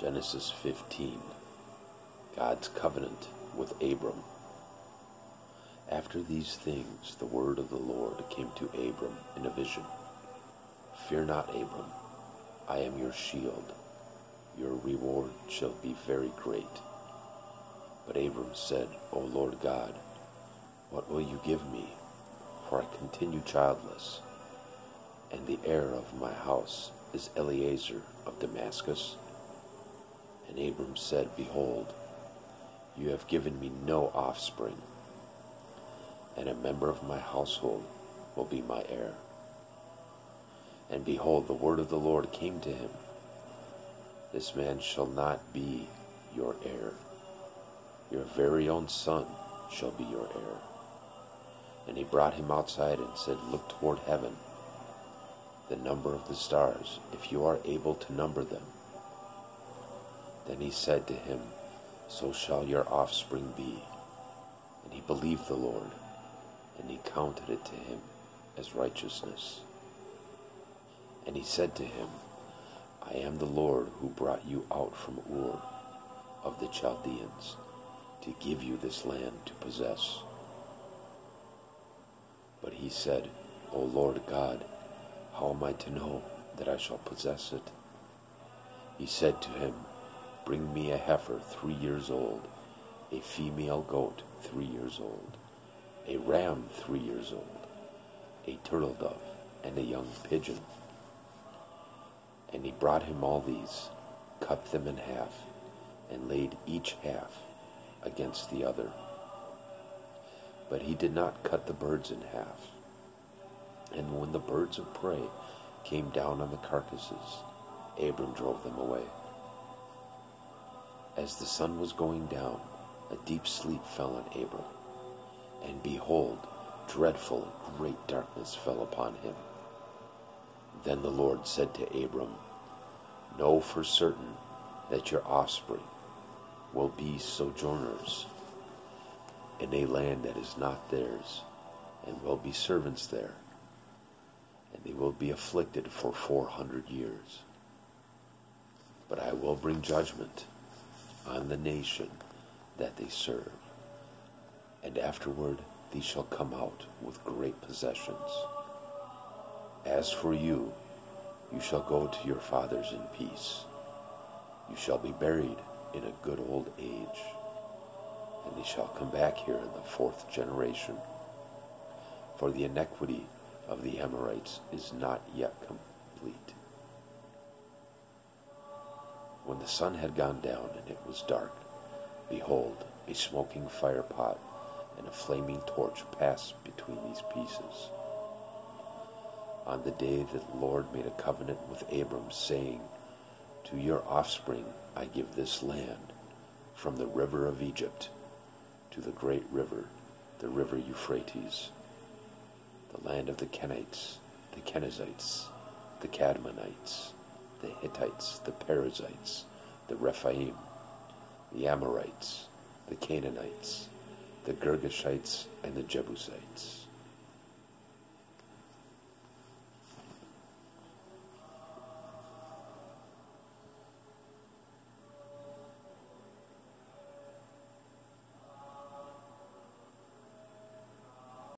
Genesis 15 God's covenant with Abram. After these things, the word of the Lord came to Abram in a vision Fear not, Abram, I am your shield. Your reward shall be very great. But Abram said, O Lord God, what will you give me? For I continue childless, and the heir of my house is Eliezer of Damascus. And Abram said, Behold, you have given me no offspring, and a member of my household will be my heir. And behold, the word of the Lord came to him This man shall not be your heir, your very own son shall be your heir. And he brought him outside and said, Look toward heaven, the number of the stars, if you are able to number them. Then he said to him, So shall your offspring be. And he believed the Lord, and he counted it to him as righteousness. And he said to him, I am the Lord who brought you out from Ur of the Chaldeans to give you this land to possess. But he said, O Lord God, how am I to know that I shall possess it? He said to him, Bring me a heifer three years old, a female goat three years old, a ram three years old, a turtle dove, and a young pigeon. And he brought him all these, cut them in half, and laid each half against the other. But he did not cut the birds in half. And when the birds of prey came down on the carcasses, Abram drove them away. As the sun was going down, a deep sleep fell on Abram, and behold, dreadful and great darkness fell upon him. Then the Lord said to Abram, Know for certain that your offspring will be sojourners in a land that is not theirs, and will be servants there, and they will be afflicted for four hundred years. But I will bring judgment on the nation that they serve, and afterward they shall come out with great possessions. As for you, you shall go to your fathers in peace. You shall be buried in a good old age, and they shall come back here in the fourth generation. For the iniquity of the Amorites is not yet complete. When the sun had gone down and it was dark, behold, a smoking firepot and a flaming torch passed between these pieces. On the day that the Lord made a covenant with Abram, saying, To your offspring I give this land, from the river of Egypt to the great river, the river Euphrates, the land of the Kenites, the Kenizzites, the Cadmonites, the Hittites, the Perizzites, the Rephaim, the Amorites, the Canaanites, the Girgashites, and the Jebusites.